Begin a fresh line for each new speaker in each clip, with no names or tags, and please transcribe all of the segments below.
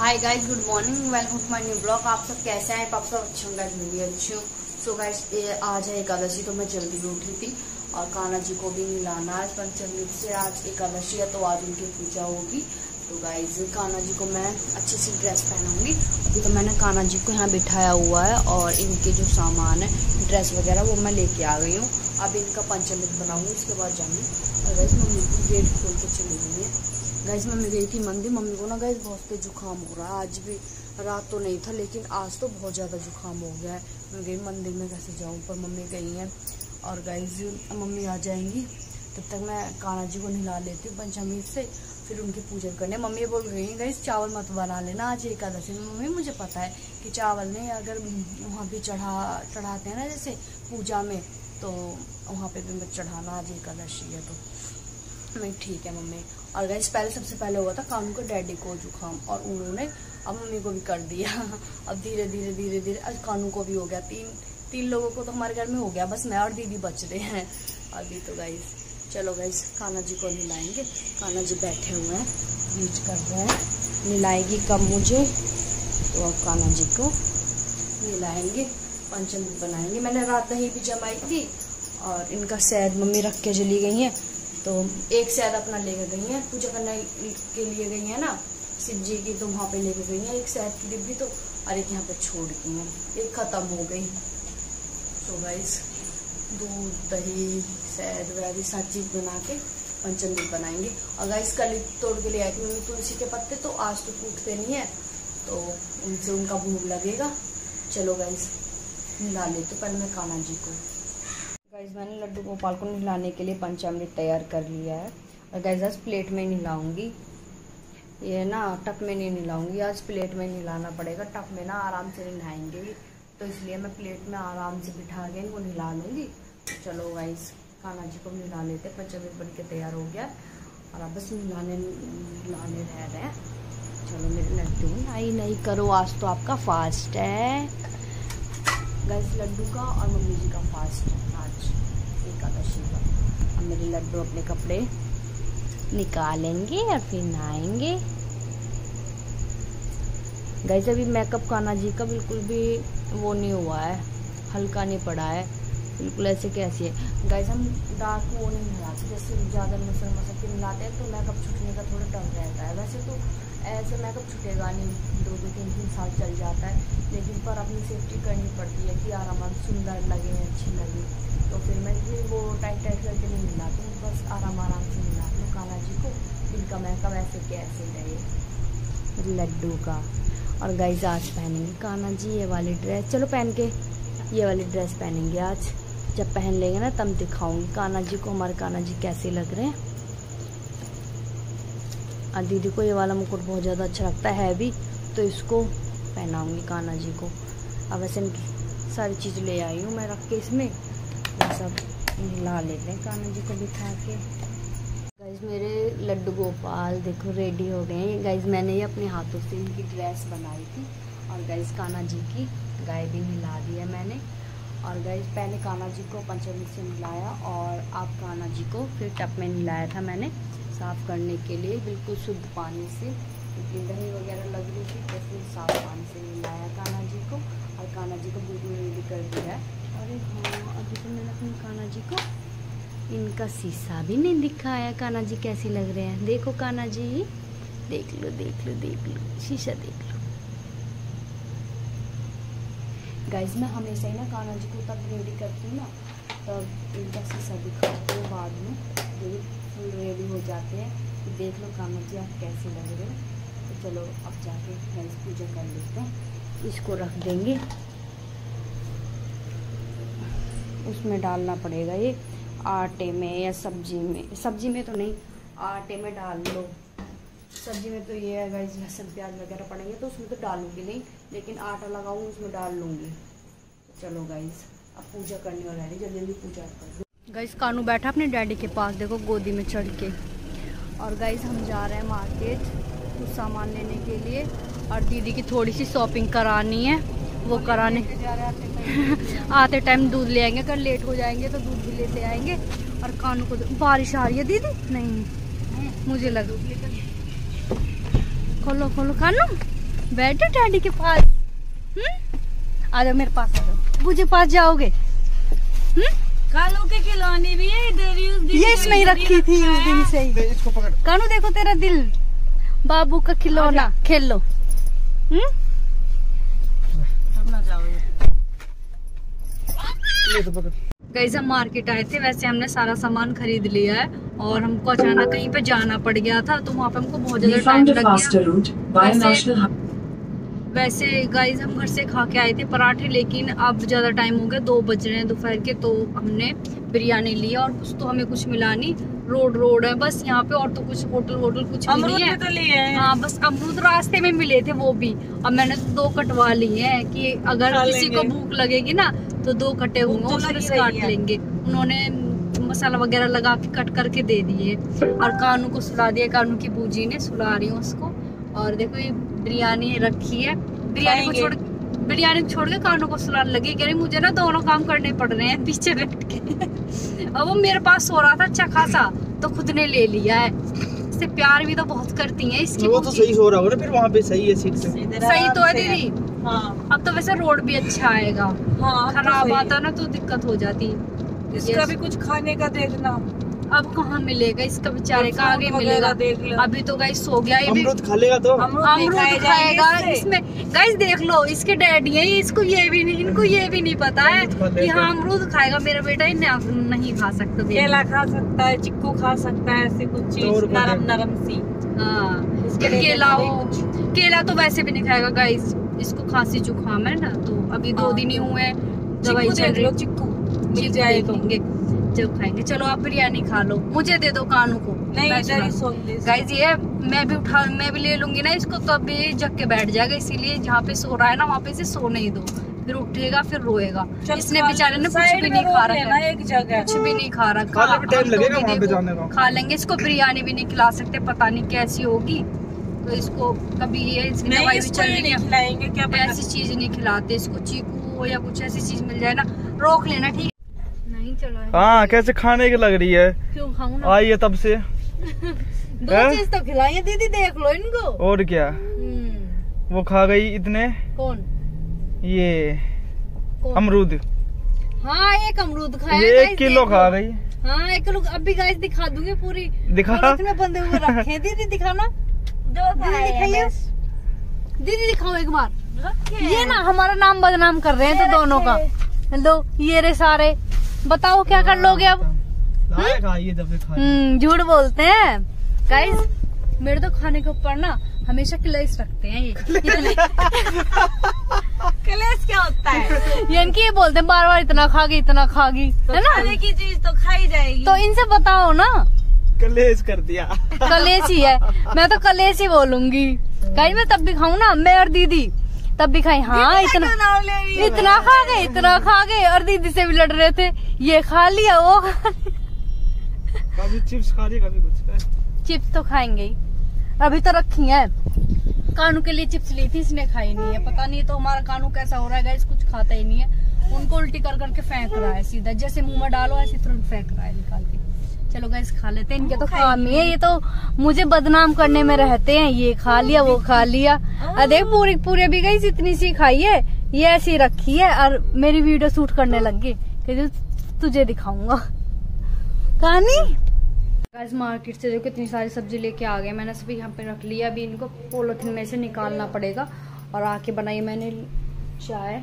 Hi guys good morning welcome to my new blog आप सब कैसे हैं? आप सब अच्छे होंगे? मैं भी अच्छी हूँ। सो गाइस आज है एकादशी तो मैं जल्दी भी उठी थी और कान्हा जी को भी मिलाना आज पंचमी से आज एकादशी है तो आज उनकी पूजा होगी। तो गाइज़ कान्हा जी को मैं अच्छी सी ड्रेस पहनूँगी अभी तो मैंने कान्हा जी को यहाँ बिठाया हुआ है और इनके जो सामान है ड्रेस वगैरह, वो मैं लेके आ गई हूँ। अब इनका पंचमित बनाऊँगी, उसके बाद जाऊँगी। और गाइज़ मम्मी गेट खोल के चली गई है। गैस मम्मी गई थी मंदिर। मम्मी को ना गैस बहुत तेज जुकाम हो रहा है। आज भी रात तो नहीं था, लेकिन आज तो बहुत ज़्यादा जुकाम हो गया है। मैं गई मंदिर में कैसे जाऊँ, पर मम्मी गई हैं। और गैस मम्मी आ जाएँगी। तब तक मैं कान्हा जी को नहला लेती हूँ पंचमी से। फिर उनकी पूजन करने। मम्मी बोल रही हैं गई चावल मत बना लेना, आज एकादशी में मम्मी, मुझे पता है कि चावल ने अगर वहाँ भी चढ़ा, चढ़ाते हैं ना जैसे पूजा में तो वहाँ पे भी मत चढ़ाना, आज एकादशी है तो। मैं ठीक है मम्मी। और गैस पहले, सबसे पहले हुआ था कानू को डैडी को जुकाम, और उन्होंने अब मम्मी को भी कर दिया। अब धीरे धीरे धीरे धीरे, आज कानू को भी हो गया। तीन तीन लोगों को तो हमारे घर में हो गया, बस मैं और दीदी बच रहे हैं। अभी तो गाइस चलो गाइस कान्हा जी को निलाएँगे कान्हा जी बैठे हुए हैं बीच कर रहे हैं। निलाएगी कब मुझे तो अब कान्हा जी को निलाएँगे पंचम बनाएँगे। मैंने रात दही भी जमाई थी, और इनका शहद मम्मी रख के चली गई हैं तो एक शायद अपना लेकर गई है, पूजा करने के लिए गई है ना, शिव जी की तो वहाँ पे लेकर गई हैं, एक शायद की डिब्बी तो और एक यहाँ पे छोड़ गई हैं। एक ख़त्म हो गई। तो गाइस दूध, दही, शहद वगैरह सब चीज़ बना के पंचमी बनाएँगे। और गाइस कल तोड़ के लिए आई थी मम्मी तुलसी के पत्ते तो आज तो टूटते नहीं है तो उनसे उनका भूख लगेगा। चलो गाइस मिला ले तो पहले मैं कान्हा जी को। गाइज़ मैंने लड्डू गोपाल को नहलाने के लिए पंचामृत तैयार कर लिया है। और गाइज़ आज प्लेट में नहलाऊँगी ये ना, टप में नहीं नहलाऊँगी, आज प्लेट में नहलाना पड़ेगा। टप में ना आराम से नहलाएँगे तो इसलिए मैं प्लेट में आराम से बिठा के इनको नहला लूँगी। चलो गाइज़ खाना जी को नहला लेते पंचामृत बन के तैयार हो गया। और अब बस नहलाने नहलाने रह रहे हैं। चलो मेरे लड्डू, नहीं नहीं करो, आज तो आपका फास्ट है। गैस लड्डू का और मम्मी जी का फास्ट है। आज एकादशी का अब मेरे लड्डू अपने कपड़े निकालेंगे और फिर नहाएँगे। गैस अभी मेकअप काना जी का बिल्कुल भी वो नहीं हुआ है। हल्का नहीं पड़ा है। बिल्कुल ऐसे कैसे है। गैस हम डार्क वो नहीं मिलाते जैसे ज़्यादा मसल मसल के मिलाते हैं तो मेकअप छूटने का थोड़ा डर रहता है। वैसे तो ऐसे मेकअप छूटेगा नहीं दो दो तीन तीन साल चल जाता है। लेकिन पर अपनी सेफ्टी करनी पड़ती है कि आराम सुंदर लगे अच्छी लगे। तो फिर मैं भी वो टाइट टाइट करके नहीं मिलाती हूँ बस आराम आराम से मिलाती हूँ। काला जी को इनका मैकअप ऐसे कैसे रहे। लड्डू का। और गाइज़ आज पहनेंगे काना जी ये वाली ड्रेस चलो पहन के ये वाली ड्रेस पहनेंगे आज। जब पहन लेंगे ना, तब दिखाऊँगी। काना जी को, हमारे काना जी कैसे लग रहे हैं। और दीदी को ये वाला मुकुट बहुत ज़्यादा अच्छा लगता है भी तो इसको पहनाऊँगी काना जी को। अब ऐसे सारी चीज़ ले आई हूँ मैं रख के इसमें। ये सब मिला लेते हैं कान्हा जी को बिठा के। गाइज़ मेरे लड्डू गोपाल देखो रेडी हो गए हैं। गाइज़ मैंने ये अपने हाथों से इनकी ड्रेस बनाई थी। और गाइज़ कान्हा जी की गाय भी मिला दी है मैंने। और गाइज़ पहले कान्हा जी को पंचमी से मिलाया और आप कान्हा जी को फिर टप में मिलाया था मैंने साफ़ करने के लिए, बिल्कुल शुद्ध पानी से। क्योंकि दही वगैरह लग रही थी तो फिर साफ़ पानी से मिलाया कान्हा जी को और कान्हा जी को बिल्कुल रेडी कर दिया। अरे हाँ अभी तो मैंने अपनी काना जी को इनका शीशा भी नहीं दिखाया। काना जी कैसे लग रहे हैं? देखो काना जी, देख लो देख लो देख लो, शीशा देख लो। गाइज़ मैं हमेशा ही ना काना जी को तब रेडी करती हूँ ना, तब इनका शीशा दिखाती हूँ बाद में जब फुल रेडी हो जाते हैं। तो देख लो काना जी, आप कैसे लग रहे हो? तो चलो, अब जाके गाइज़ पूजा कर लेते हैं। इसको रख देंगे। उसमें डालना पड़ेगा ये आटे में या सब्ज़ी में। सब्ज़ी में तो नहीं, आटे में डाल लो। सब्ज़ी में तो ये है गाइज़ लहसुन प्याज वगैरह पड़ेंगे तो उसमें तो डालूँगी नहीं लेकिन आटा लगाऊँगी उसमें डाल लूँगी। चलो गाइस अब पूजा करने वाला है जल्दी जल्दी पूजा कर गाइस कानू बैठा अपने डैडी के पास देखो गोदी में चढ़ के। और गाइस हम जा रहे हैं मार्केट कुछ सामान लेने के लिए और दीदी की थोड़ी सी शॉपिंग करानी है वो कराने। आते टाइम दूध ले आएँगे अगर लेट हो जाएँगे तो दूध भी लेते आएँगे। और कानू को बारिश आ रही है दीदी? नहीं मुझे लगा खोलो खोलो कानू
बैठो डैडी के पास। हम्म? आ जाओ मेरे पास आ जाओ। मुझे पास जाओगे। हम्म?
के खिलौने भी है इधर ही उस दिन
ये इसमें ही रखी थी उस दिन से ही।
इसको पकड़।
कानू देखो तेरा दिल। बाबू का खिलौना। खेल। लो हम्म?
अब जाओ
ले तो
गई हम मार्केट आए थे वैसे हमने सारा सामान खरीद लिया है। और हमको अचानक कहीं पे जाना पड़ गया था तो वहाँ पे हमको बहुत ज़्यादा टाइम लग गया। वैसे-
National Highway.
वैसे गाइस हम घर से खा के आए थे पराठे लेकिन अब ज़्यादा टाइम हो गया दो बज रहे हैं दोपहर के तो हमने बिरयानी लिया और कुछ तो हमें कुछ मिला नहीं। रोड रोड है बस यहाँ पे और तो कुछ होटल वोटल कुछ भी नहीं है।
तो लिए हाँ।
बस अमरूद रास्ते में मिले थे वो भी। अब मैंने तो दो कटवा लिए हैं कि अगर किसी को भूख लगेगी ना तो दो कटे होंगे
तो
उसमें काट लेंगे। उन्होंने मसाला वगैरह लगा के कट करके दे दिए और कानू को सुला दिया कानू की बूजी ने सुला रही हूँ उसको। और देखो ये बिरयानी रखी है। बिरयानी को छोड़ बिरयानी छोड़ के कानू को सुलाने लगी। कह रही मुझे ना दोनों काम करने पड़ रहे हैं पीछे बैठ के। अब वो मेरे पास सो रहा था अच्छा खासा तो खुद ने ले लिया है। इससे प्यार भी तो बहुत करती है इसकी
वो तो सही सो रहा होगा फिर वहाँ पे सही है सीट से।
सही तो है दीदी।
हाँ।
अब तो वैसे रोड भी अच्छा आएगा।
हाँ तो
खराब
सही।
आता ना तो दिक्कत हो जाती।
इसका
Yes.
भी कुछ खाने का देखना।
अब कहाँ मिलेगा? इसका बेचारे का आगे मिलेगा।
देख लो।
अभी तो गाइस सो गया ये
अमरूद खा लेगा तो।
अमरूद
खाएगा। इसमें गाइस देख लो इसके डैडी है इसको ये भी नहीं इनको ये भी नहीं पता है कि हाँ अमरूद खाएगा। मेरा बेटा ही नहीं खा सकता
केला खा सकता है चिक्कू खा सकता है ऐसी कुछ चीज़ नरम नरम सी।
हाँ। केला केला तो वैसे भी नहीं खाएगा गाइस इसको खांसी जुकाम है ना तो अभी दो
हाँ,
दिन ही हुए दवाई चल रही
लो चिक्कू। मिल जाए तो
देखेंगे जब खाएँगे। चलो आप बिरयानी खा लो। मुझे दे दो कानू को।
नहीं ही
ये मैं भी उठा मैं भी ले लूँगी ना इसको तो अभी जग के बैठ जाएगा। इसीलिए जहाँ पे सो रहा है ना वहाँ पे इसे सो नहीं दो। फिर उठेगा फिर रोएगा। इसने बेचारे ने कुछ भी नहीं खा
रोक लेना
रखा है।
एक जगह
कुछ भी नहीं खा रखा।
जाने का।
खा लेंगे। इसको बिरयानी भी नहीं खिला सकते पता नहीं कैसी होगी। तो इसको कभी ये इसकी दवाई भी चल रही है।
खिलाएँगे क्या पता।
ऐसी चीज़ नहीं खिलाते इसको चीकू या कुछ ऐसी चीज़ मिल जाए ना रोक लेना ठीक है।
कैसे खाने की लग रही है?
क्यों खाऊं
आई है तब से।
दो चीज़ तो खिलाई दीदी देख लो इनको।
और क्या?
हम्म,
वो खा गई इतने?
कौन?
ये अमरूद।
हाँ एक अमरूद खाया
ये एक किलो खा गई।
हाँ एक किलो अभी गाइस दिखा दूँगी पूरी।
दिखा?
इसमें बंधे हुए रखे दीदी दिखाना।
दो
दीदी दिखाइए। दीदी दिखाओ एक बार। ये ना हमारा नाम बदनाम कर रहे हैं तो दोनों का। लो ये रे सारे। बताओ क्या कर लोगे अब?
खाइए
हम्म? झूठ बोलते हैं। गाइस मेरे तो खाने के ऊपर ना हमेशा क्लेश रखते हैं ये।
कलेश क्या होता है?
यानी कि ये बोलते हैं बार बार इतना खागी इतना खागी।
तो
है ना?
खाने की चीज़ तो खाई जाएगी।
तो इनसे बताओ ना।
कलेश कर दिया।
कलेश ही है। मैं तो कलेश ही बोलूँगी। गाइस मैं तब भी खाऊ ना मैं और दीदी। तब भी खाई। हाँ इतना
नाम ले रही है
इतना खा गए इतना खा गए। और दीदी से भी लड़ रहे थे। ये खा लिया वो खा
कभी चिप्स खा लिए कभी कुछ।
चिप्स तो खाएँगे ही। अभी तो रखी है। कानू के लिए चिप्स ली थी इसने खाई नहीं है। पता नहीं तो हमारा कानू कैसा हो रहा है गाइस कुछ खाता ही नहीं है। उनको उल्टी कर करके फेंक रहा है सीधा। जैसे मुँह में डालो ऐसे तुरंत फेंक रहा है निकाल के। चलो गाइस खा लेते हैं। इनके तो काम ही है ये तो मुझे बदनाम करने में रहते हैं। ये खा लिया वो खा लिया। अरे पूरी पूरे भी गई इतनी सी खाई है। ये ऐसी रखी है और मेरी वीडियो शूट करने लग। गई कहती तुझे दिखाऊँगा। कहानी? गाइस मार्केट से देखो इतनी सारी सब्ज़ी लेके आ गए। मैंने सभी यहाँ पे रख लिया। अभी इनको पोलोथिन में से निकालना पड़ेगा। और आके बनाई मैंने चाय।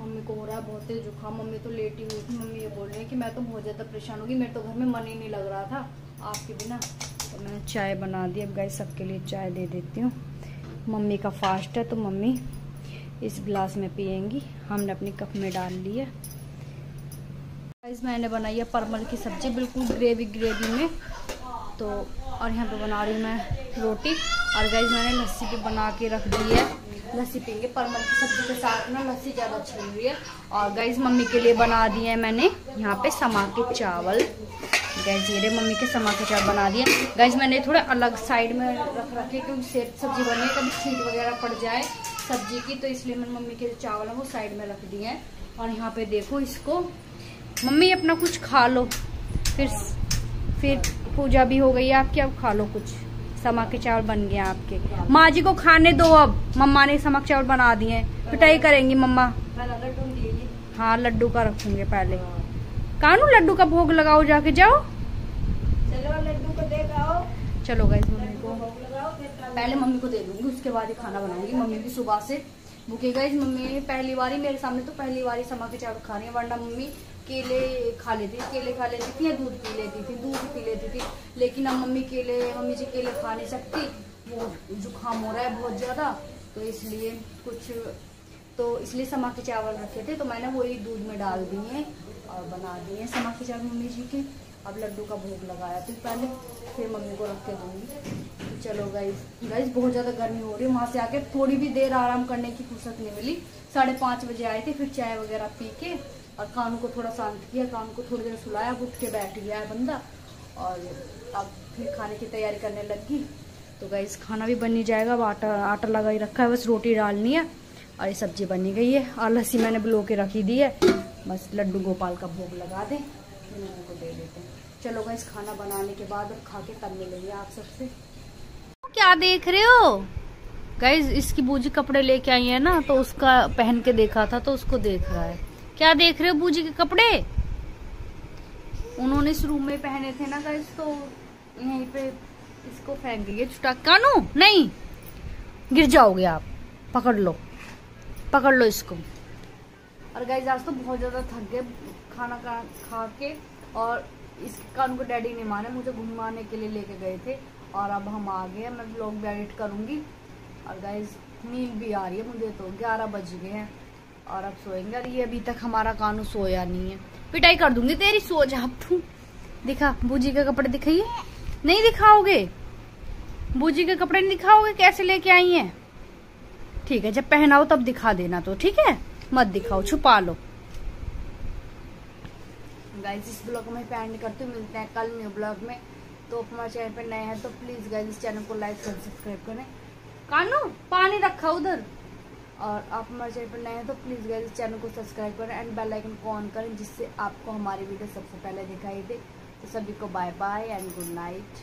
मम्मी को हो रहा है बहुत तेज जुकाम, मम्मी तो लेटी हुई थी, मम्मी ये बोल रही है कि मैं तो बहुत ज़्यादा परेशान होगी, मेरे तो घर में मन ही नहीं लग रहा था आपके बिना। तो मैंने चाय बना दी, अब गाइस सबके लिए चाय दे देती हूँ। मम्मी का फास्ट है तो मम्मी इस गिलास में पियेंगी हमने अपनी कप में डाल ली है। गाइस मैंने बनाई है परमल की सब्ज़ी, बिल्कुल ग्रेवी ग्रेवी में। तो और यहाँ पे बना रही हूँ मैं रोटी। और गाइस मैंने लस्सी भी बना के रख दी है। लस्सी पियेंगे परमल की सब्ज़ी के साथ ना लस्सी ज़्यादा अच्छी लग रही है। और गाइस मम्मी के लिए बना दिए हैं मैंने यहाँ पे समा के चावल। गैस ये मम्मी के समा के चावल बना दिए। गाइस मैंने थोड़ा अलग साइड में रख रखे क्योंकि सेब सब्ज़ी बनने कभी छीट वगैरह पड़ जाए सब्ज़ी की तो इसलिए मैंने मम्मी के चावल है, वो साइड में रख दिए हैं। और यहाँ पे देखो इसको। मम्मी, अपना कुछ खा लो। फिर फिर पूजा भी हो गई है आपकी अब खा लो कुछ? समा के चावल बन गए आपके। माँ जी को खाने दो अब। मम्मा ने समा के चावल बना दिए पिटाई करेंगी मम्मा। हाँ लड्डू का रखेंगे पहले। कानू लड्डू का भोग लगाओ जाके। जाओ।
चलो लड्डू को देखाओ
चलो मम्मी को पहले मम्मी को दे दूँगी उसके बाद ही खाना बनाऊँगी मम्मी भी सुबह से। भूखे गई मम्मी पहली बारी मेरे सामने तो पहली बारी समा के चावल खा रही है वरना मम्मी केले खा लेती थी, केले खा लेती थी या दूध पी लेती थी, दूध पी लेती थी। लेकिन अब मम्मी केले, मम्मी जी केले खा नहीं सकती, वो जुकाम हो रहा है बहुत ज़्यादा तो इसलिए कुछ तो इसलिए समा के चावल रखे थे तो मैंने वही दूध में डाल दिए और बना दिए समा के चावल मम्मी जी के। अब लड्डू का भोग लगाया फिर पहले, फिर मम्मी को रख के दूँगी। तो चलो गाइस गाइस बहुत ज़्यादा गर्मी हो रही है, वहाँ से आके थोड़ी भी देर आराम करने की फुर्सत नहीं मिली। साढ़े पाँच बजे आए थे, फिर चाय वगैरह पी के और कानू को थोड़ा शांत किया, कानू को थोड़ी देर सुलाया उठ के बैठ गया है बंदा। और अब फिर खाने की तैयारी करने लगी। तो गाइस खाना भी बन ही जाएगा, अब आटा आटा लगा ही रखा है, बस रोटी डालनी है। और ये सब्ज़ी बनी गई है। और लस्सी मैंने ब्लो के रखी दी है। बस लड्डू गोपाल का भोग लगा दें। फिर लोगों को दे देते हैं। चलो गाइस खाना बनाने के बाद अब खा के तब मिलेंगे आप सबसे। क्या देख रहे हो? गाइज़ इसकी बूजी कपड़े लेके आई है ना तो उसका पहन के देखा था तो उसको देख रहा है। क्या देख रहे हो बूजी के कपड़े? उन्होंने इस रूम में पहने थे ना गाइज़ तो यहीं पे इसको फेंक दिए। छुटा कानू? नहीं। गिर जाओगे आप। पकड़ लो। पकड़ लो इसको। और गाइज़ आज तो बहुत ज़्यादा थक गए खाना खा खा के और इस कानू को डैडी ने माने, मुझे घुमाने के लिए लेके गए थे। और अब हम आ गए मैं ब्लॉग भी एडिट करूँगी। और गाइज़ नींद भी आ रही है मुझे तो। ग्यारह बज गए हैं। और अब सोएँगे। और ये अभी तक हमारा कानू सोया नहीं है। पिटाई कर दूँगी तेरी सो जा तू। दिखा बूजी के कपड़े दिखाइए। नहीं दिखाओगे? बूजी के कपड़े नहीं दिखाओगे? कैसे लेके आई हैं? ठीक है जब पहनाओ तब दिखा देना तो ठीक है? मत दिखाओ छुपा लो। गाइस इस ब्लॉग में एंड करते मिलते हैं कल न्यू ब्लॉग में। तो हमारे चैनल पे नए हैं तो प्लीज़ गाइज़ इस चैनल को लाइक और सब्सक्राइब करें। कानू पानी रखा उधर। और आप हमारे चैनल पर नए हैं तो प्लीज़ गए चैनल को सब्सक्राइब करें एंड बेल आइकन को ऑन करें जिससे आपको हमारी वीडियो सबसे पहले दिखाई दे। तो सभी को bye bye and good night